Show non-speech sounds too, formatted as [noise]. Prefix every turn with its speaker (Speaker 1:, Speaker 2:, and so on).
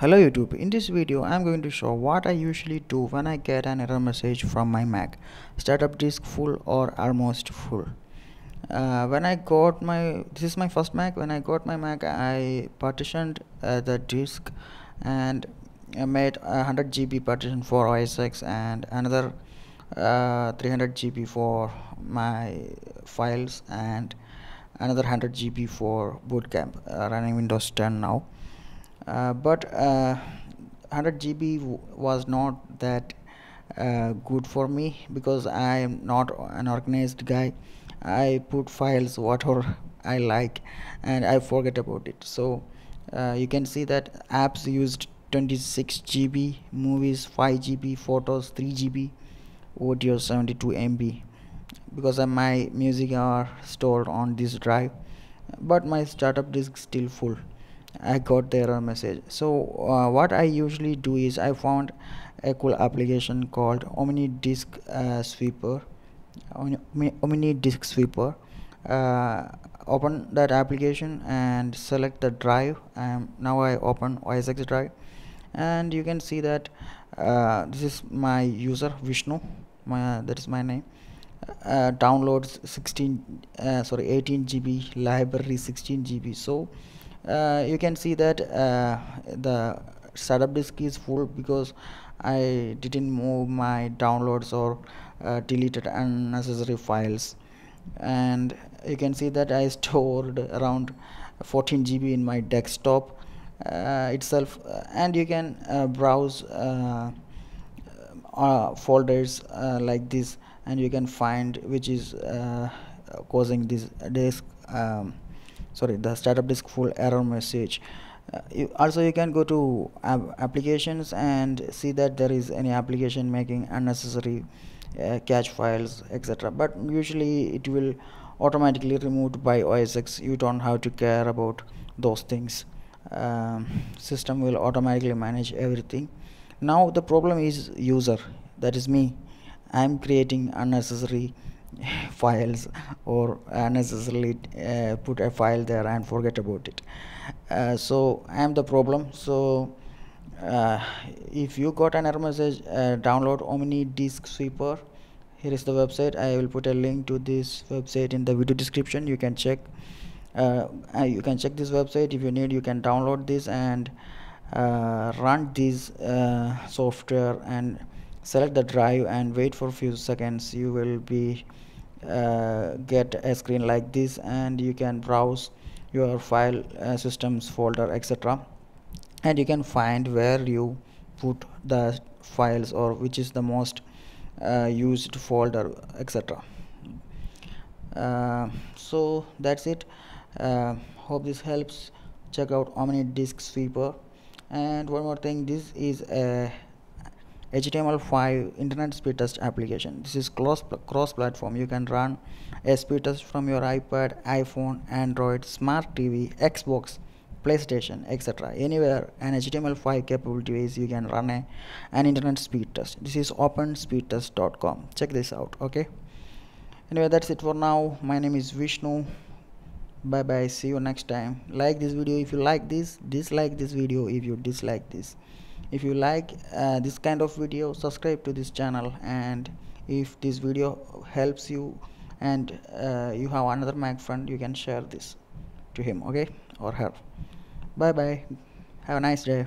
Speaker 1: Hello YouTube, in this video I'm going to show what I usually do when I get an error message from my Mac. Startup disk full or almost full? Uh, when I got my this is my first Mac. When I got my Mac I partitioned uh, the disk and I made a 100 GB partition for OS X and another uh, 300 GB for my files and another 100 GB for bootcamp uh, running Windows 10 now. uh, but 100 uh, GB was not that uh, good for me because I am not an organized guy. I put files whatever I like and I forget about it. So uh, you can see that apps used 26 GB movies 5 GB photos 3 GB audio 72 MB because uh, my music are stored on this drive but my startup disk still full I got the error message. So uh, what I usually do is I found a cool application called Omni Disk uh, Sweeper. Omni Disk Sweeper. Uh, open that application and select the drive. And now I open OS X drive. And you can see that uh, this is my user Vishnu. My that is my name. Uh, downloads 16 uh, sorry 18 GB library 16 GB so uh, you can see that uh, the startup disk is full because I didn't move my downloads or uh, deleted unnecessary files. And you can see that I stored around 14 GB in my desktop uh, itself. Uh, and you can uh, browse folders like this. And you can find which is causing this disk um, sorry the startup disk full error message. Uh, you also you can go to applications and see that there is any application making unnecessary uh, cache files etc but usually it will automatically removed by OS X. You don't have to care about those things. Um, system will automatically manage everything. Now the problem is user that is me. I'm creating unnecessary [sighs] files or unnecessarily uh, put a file there and forget about it. Uh, so I am the problem. So uh, if you got an error message uh, download Omni Disk Sweeper. Here is the website. I will put a link to this website in the video description. You can check uh, uh, you can check this website. If you need you can download this and run this software and select the drive and wait for few seconds. You will be uh, get a screen like this and you can browse your file uh, systems folder etc and you can find where you put the files or which is the most uh, used folder etc uh, so that's it. Uh, hope this helps. Check out omni disk sweeper. And one more thing this is a HTML5 internet speed test application. This is cross cross platform. You can run a speed test from your iPad iPhone Android smart TV Xbox PlayStation etc anywhere an HTML5 capability is you can run a an internet speed test. This is openspeedtest.com check this out okay? Anyway that's it for now. My name is Vishnu. Bye bye see you next time. Like this video if you like this dislike this video if you dislike this if you like uh, this kind of video subscribe to this channel. And if this video helps you and uh, you have another mac friend you can share this to him okay? Or her. Bye bye have a nice day